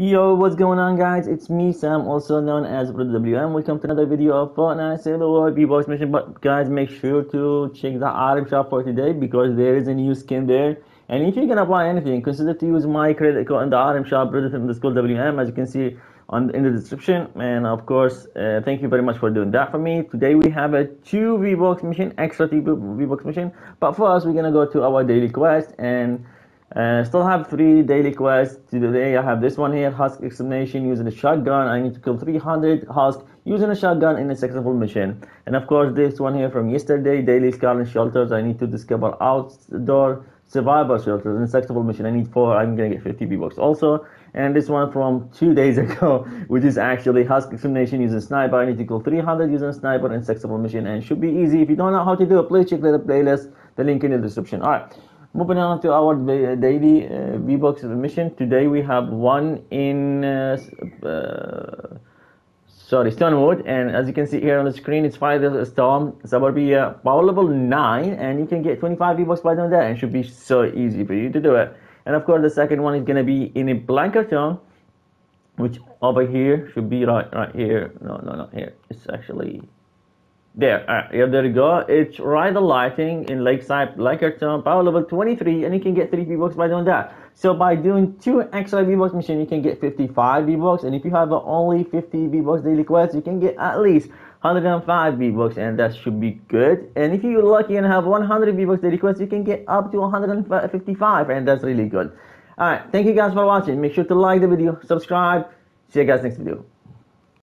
Yo, what's going on guys? It's me, Sam, also known as WM. Welcome to another video of Fortnite Save the World V-Bucks mission. But guys, make sure to check the item shop for today because there is a new skin there. And if you're gonna buy anything, consider to use my credit code in the item shop, Brother from the school WM, as you can see on in the description. And of course, uh, thank you very much for doing that for me. Today we have a two V-Bucks mission, extra two V-Bucks mission. But first, we're gonna go to our daily quest and uh, still have three daily quests today. I have this one here, Husk Extermination using a shotgun. I need to kill 300 Husk using a shotgun in a successful mission. And of course, this one here from yesterday, Daily Scarlet Shelters. I need to discover outdoor survival shelters in a successful mission. I need four. I'm gonna get 50 V-Bucks also. And this one from two days ago, which is actually Husk Extermination using sniper. I need to kill 300 using sniper in successful mission. And should be easy. If you don't know how to do it, please check the playlist. The link in the description. All right. Moving on to our daily uh, V-Bucks mission. Today we have one in, uh, uh, sorry, Stonewood. And as you can see here on the screen, it's Firestorm Suburbia power level 9. And you can get 25 V-Bucks by doing that. And should be so easy for you to do it. And of course, the second one is going to be in a Plankerton, which over here should be right, right here. No, no, not here. It's actually there, right, yeah, there you go. It's Ride the Lightning in Lakeside, Plankerton, power level 23, and you can get 3 V-Bucks by doing that. So by doing 2 extra V-Bucks mission, you can get 55 V-Bucks, and if you have only 50 V-Bucks daily quest, you can get at least 105 V-Bucks, and that should be good. And if you're lucky and have 100 V-Bucks daily quest, you can get up to 155, and that's really good. Alright, thank you guys for watching. Make sure to like the video, subscribe. See you guys next video.